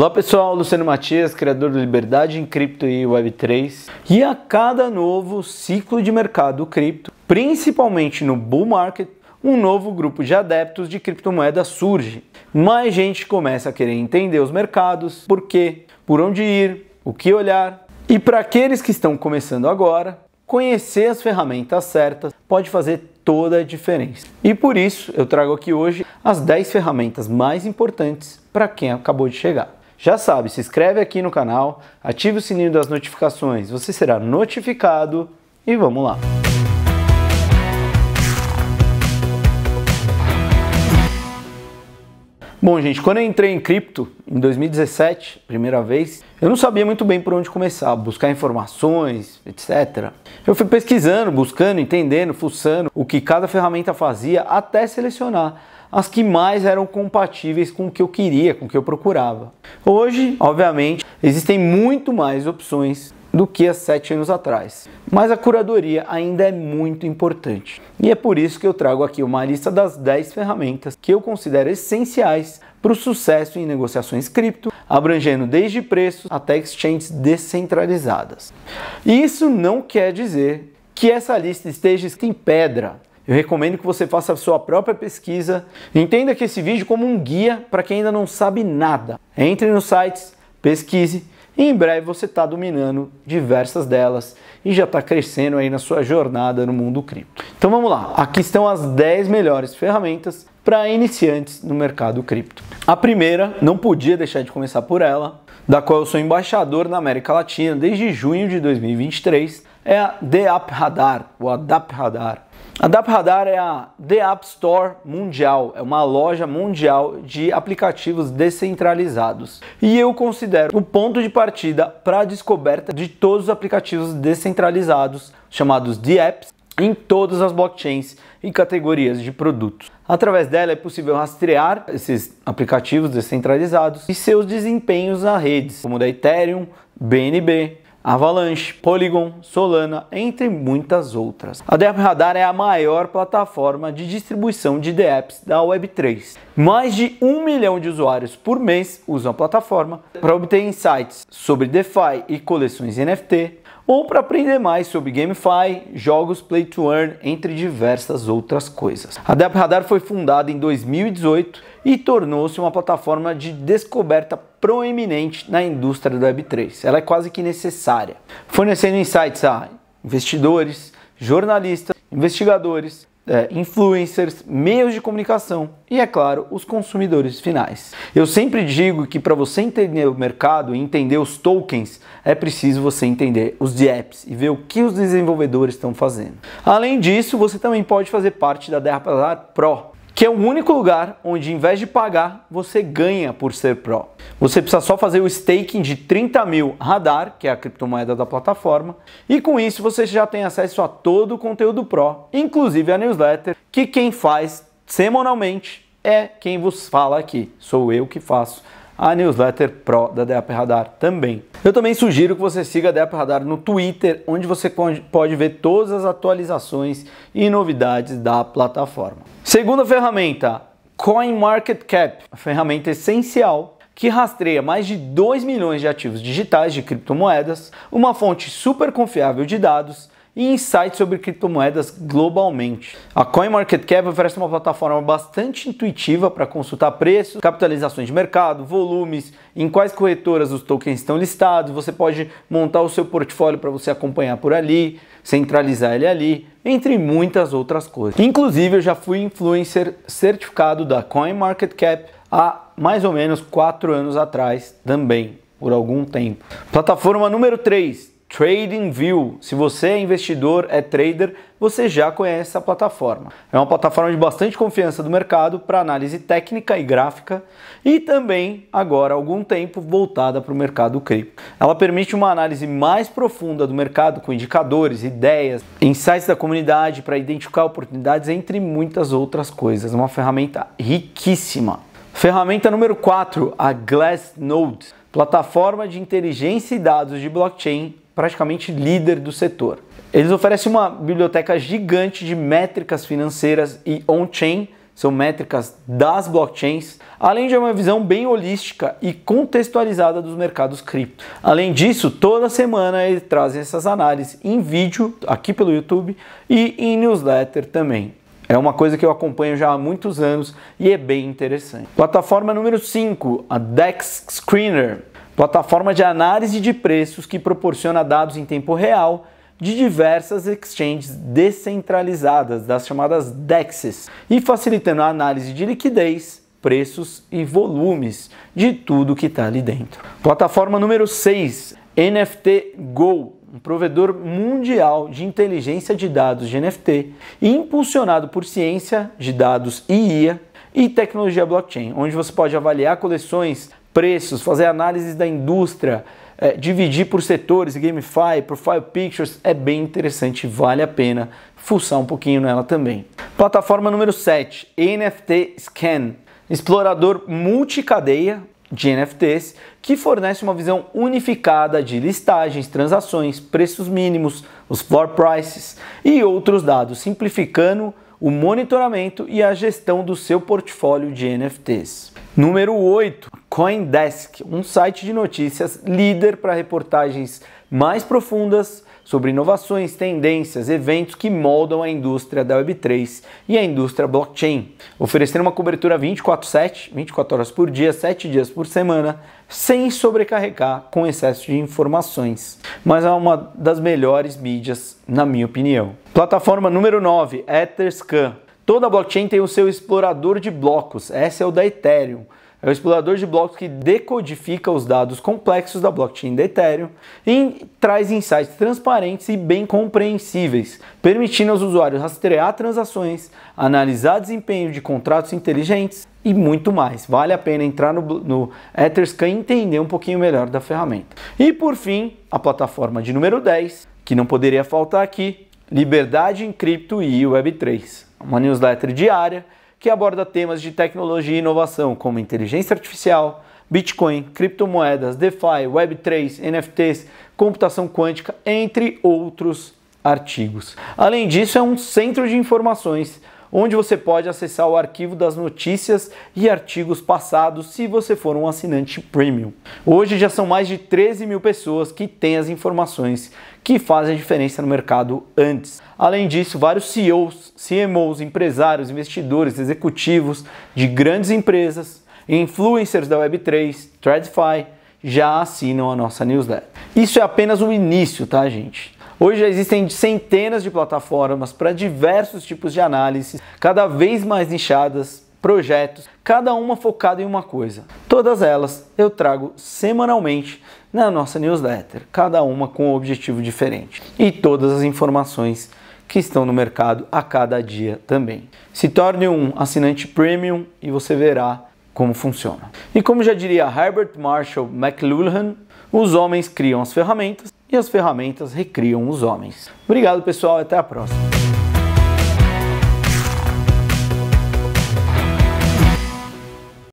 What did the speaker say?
Olá pessoal, Luciano Matias, criador do Liberdade em Cripto e Web3. E a cada novo ciclo de mercado cripto, principalmente no bull market, um novo grupo de adeptos de criptomoedas surge. Mais gente começa a querer entender os mercados, por quê, por onde ir, o que olhar. E para aqueles que estão começando agora, conhecer as ferramentas certas pode fazer toda a diferença. E por isso eu trago aqui hoje as 10 ferramentas mais importantes para quem acabou de chegar. Já sabe, se inscreve aqui no canal, ative o sininho das notificações, você será notificado e vamos lá. Bom, gente, quando eu entrei em cripto em 2017, primeira vez, eu não sabia muito bem por onde começar, buscar informações, etc. Eu fui pesquisando, buscando, entendendo, fuçando o que cada ferramenta fazia até selecionar as que mais eram compatíveis com o que eu queria, com o que eu procurava. Hoje, obviamente, existem muito mais opções do que há sete anos atrás. Mas a curadoria ainda é muito importante. E é por isso que eu trago aqui uma lista das 10 ferramentas que eu considero essenciais para o sucesso em negociações cripto, abrangendo desde preços até exchanges descentralizadas. Isso não quer dizer que essa lista esteja em pedra. Eu recomendo que você faça a sua própria pesquisa. Entenda que esse vídeo como um guia para quem ainda não sabe nada. Entre nos sites, pesquise e em breve você está dominando diversas delas e já está crescendo aí na sua jornada no mundo cripto. Então vamos lá, aqui estão as 10 melhores ferramentas para iniciantes no mercado cripto. A primeira, não podia deixar de começar por ela, da qual eu sou embaixador na América Latina desde junho de 2023, é a The App Radar, o Adap Radar. A DAP Radar é a The App Store Mundial, é uma loja mundial de aplicativos descentralizados. E eu considero o ponto de partida para a descoberta de todos os aplicativos descentralizados, chamados de apps, em todas as blockchains e categorias de produtos. Através dela é possível rastrear esses aplicativos descentralizados e seus desempenhos na redes, como da Ethereum, BNB, Avalanche, Polygon, Solana, entre muitas outras. A DApp Radar é a maior plataforma de distribuição de DApps da Web3. Mais de um milhão de usuários por mês usam a plataforma para obter insights sobre DeFi e coleções NFT, ou para aprender mais sobre GameFi, jogos Play to Earn, entre diversas outras coisas. A Dep Radar foi fundada em 2018 e tornou-se uma plataforma de descoberta proeminente na indústria do Web3. Ela é quase que necessária, fornecendo insights a investidores, jornalistas, investigadores, é, influencers, meios de comunicação e, é claro, os consumidores finais. Eu sempre digo que para você entender o mercado e entender os tokens, é preciso você entender os apps e ver o que os desenvolvedores estão fazendo. Além disso, você também pode fazer parte da Derrapazar Pro, que é o único lugar onde, em vez de pagar, você ganha por ser Pro. Você precisa só fazer o staking de 30 mil Radar, que é a criptomoeda da plataforma, e com isso você já tem acesso a todo o conteúdo Pro, inclusive a newsletter, que quem faz semanalmente é quem vos fala aqui. Sou eu que faço a newsletter Pro da DAP Radar também. Eu também sugiro que você siga a DAP Radar no Twitter, onde você pode ver todas as atualizações e novidades da plataforma. Segunda ferramenta, CoinMarketCap, a ferramenta essencial que rastreia mais de 2 milhões de ativos digitais de criptomoedas, uma fonte super confiável de dados e insights sobre criptomoedas globalmente. A CoinMarketCap oferece uma plataforma bastante intuitiva para consultar preços, capitalizações de mercado, volumes, em quais corretoras os tokens estão listados. Você pode montar o seu portfólio para você acompanhar por ali, centralizar ele ali, entre muitas outras coisas. Inclusive, eu já fui influencer certificado da CoinMarketCap há mais ou menos 4 anos atrás também, por algum tempo. Plataforma número 3, TradingView. Se você é investidor, é trader, você já conhece essa plataforma. É uma plataforma de bastante confiança do mercado para análise técnica e gráfica e também, agora, há algum tempo, voltada para o mercado cripto. Ela permite uma análise mais profunda do mercado com indicadores, ideias, insights da comunidade para identificar oportunidades, entre muitas outras coisas. É uma ferramenta riquíssima. Ferramenta número 4, a Glassnode, plataforma de inteligência e dados de blockchain praticamente líder do setor. Eles oferecem uma biblioteca gigante de métricas financeiras e on-chain são métricas das blockchains, além de uma visão bem holística e contextualizada dos mercados cripto. Além disso, toda semana eles trazem essas análises em vídeo aqui pelo YouTube e em newsletter também. É uma coisa que eu acompanho já há muitos anos e é bem interessante. Plataforma número 5, a Dex Screener, plataforma de análise de preços que proporciona dados em tempo real de diversas exchanges descentralizadas, das chamadas DEXs, e facilitando a análise de liquidez, preços e volumes de tudo que está ali dentro. Plataforma número 6, NFT Go, um provedor mundial de inteligência de dados de NFT, impulsionado por ciência de dados e IA e tecnologia blockchain, onde você pode avaliar coleções, preços, fazer análises da indústria, é, dividir por setores, Gamify, Profile Pictures, é bem interessante, vale a pena fuçar um pouquinho nela também. Plataforma número 7, NFT Scan, explorador multicadeia de NFTs que fornece uma visão unificada de listagens, transações, preços mínimos, os floor prices e outros dados, simplificando o monitoramento e a gestão do seu portfólio de NFTs. Número 8, CoinDesk, um site de notícias líder para reportagens mais profundas sobre inovações, tendências, eventos que moldam a indústria da Web3 e a indústria blockchain, oferecendo uma cobertura 24/7, 24 horas por dia, 7 dias por semana, sem sobrecarregar com excesso de informações. Mas é uma das melhores mídias, na minha opinião. Plataforma número 9, Etherscan. Toda blockchain tem o seu explorador de blocos, esse é o da Ethereum é o explorador de blocos que decodifica os dados complexos da blockchain da Ethereum e traz insights transparentes e bem compreensíveis, permitindo aos usuários rastrear transações, analisar desempenho de contratos inteligentes e muito mais. Vale a pena entrar no, no Etherscan e entender um pouquinho melhor da ferramenta. E por fim, a plataforma de número 10, que não poderia faltar aqui, Liberdade em Cripto e Web3. Uma newsletter diária que aborda temas de tecnologia e inovação, como inteligência artificial, Bitcoin, criptomoedas, DeFi, Web3, NFTs, computação quântica, entre outros artigos. Além disso, é um centro de informações onde você pode acessar o arquivo das notícias e artigos passados se você for um assinante premium. Hoje já são mais de 13 mil pessoas que têm as informações que fazem a diferença no mercado antes. Além disso, vários CEOs, CMOs, empresários, investidores, executivos de grandes empresas, influencers da Web3, TradFi já assinam a nossa newsletter. Isso é apenas o início, tá, gente? Hoje já existem centenas de plataformas para diversos tipos de análise, cada vez mais nichadas, projetos, cada uma focada em uma coisa. Todas elas eu trago semanalmente na nossa newsletter, cada uma com um objetivo diferente. E todas as informações que estão no mercado a cada dia também. Se torne um assinante premium e você verá como funciona. E como já diria Herbert Marshall McLuhan, os homens criam as ferramentas e as ferramentas recriam os homens. Obrigado, pessoal, até a próxima.